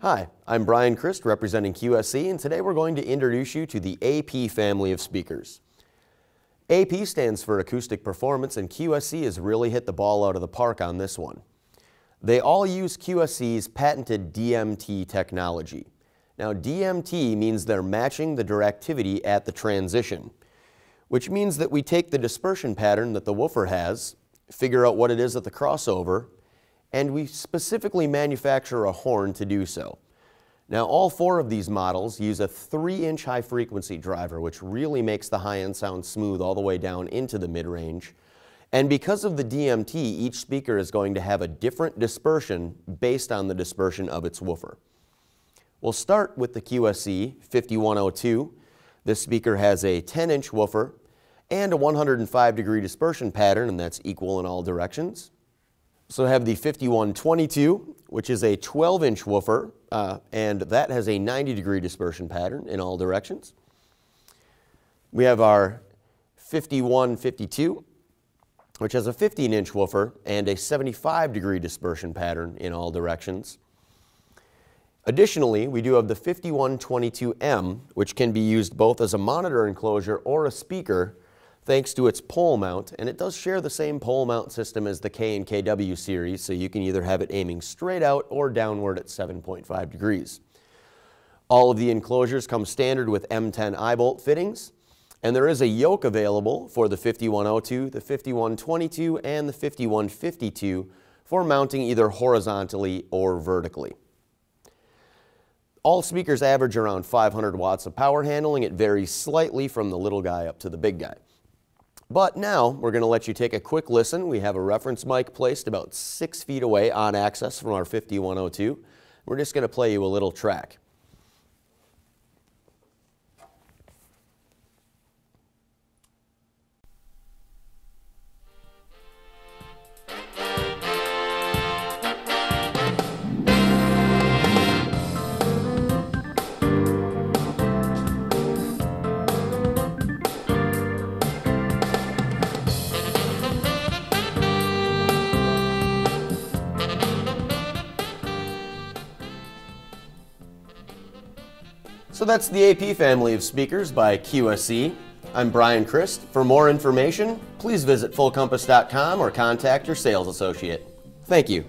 Hi, I'm Brian Christ representing QSC and today we're going to introduce you to the AP family of speakers. AP stands for Acoustic Performance and QSC has really hit the ball out of the park on this one. They all use QSC's patented DMT technology. Now DMT means they're matching the directivity at the transition, which means that we take the dispersion pattern that the woofer has, figure out what it is at the crossover, and we specifically manufacture a horn to do so. Now, all four of these models use a 3-inch high-frequency driver, which really makes the high-end sound smooth all the way down into the mid-range. And because of the DMT, each speaker is going to have a different dispersion based on the dispersion of its woofer. We'll start with the QSC 5102. This speaker has a 10-inch woofer and a 105 degree dispersion pattern, and that's equal in all directions. So I have the 5122, which is a 12-inch woofer, uh, and that has a 90 degree dispersion pattern in all directions. We have our 5152, which has a 15-inch woofer and a 75 degree dispersion pattern in all directions. Additionally, we do have the 5122M, which can be used both as a monitor enclosure or a speaker thanks to its pole mount, and it does share the same pole mount system as the K and KW series, so you can either have it aiming straight out or downward at 7.5 degrees. All of the enclosures come standard with M10 eye-bolt fittings, and there is a yoke available for the 5102, the 5122, and the 5152 for mounting either horizontally or vertically. All speakers average around 500 watts of power handling. It varies slightly from the little guy up to the big guy. But now we're going to let you take a quick listen. We have a reference mic placed about six feet away on axis from our 5102. We're just going to play you a little track. So that's the AP family of speakers by QSC. I'm Brian Christ. For more information, please visit fullcompass.com or contact your sales associate. Thank you.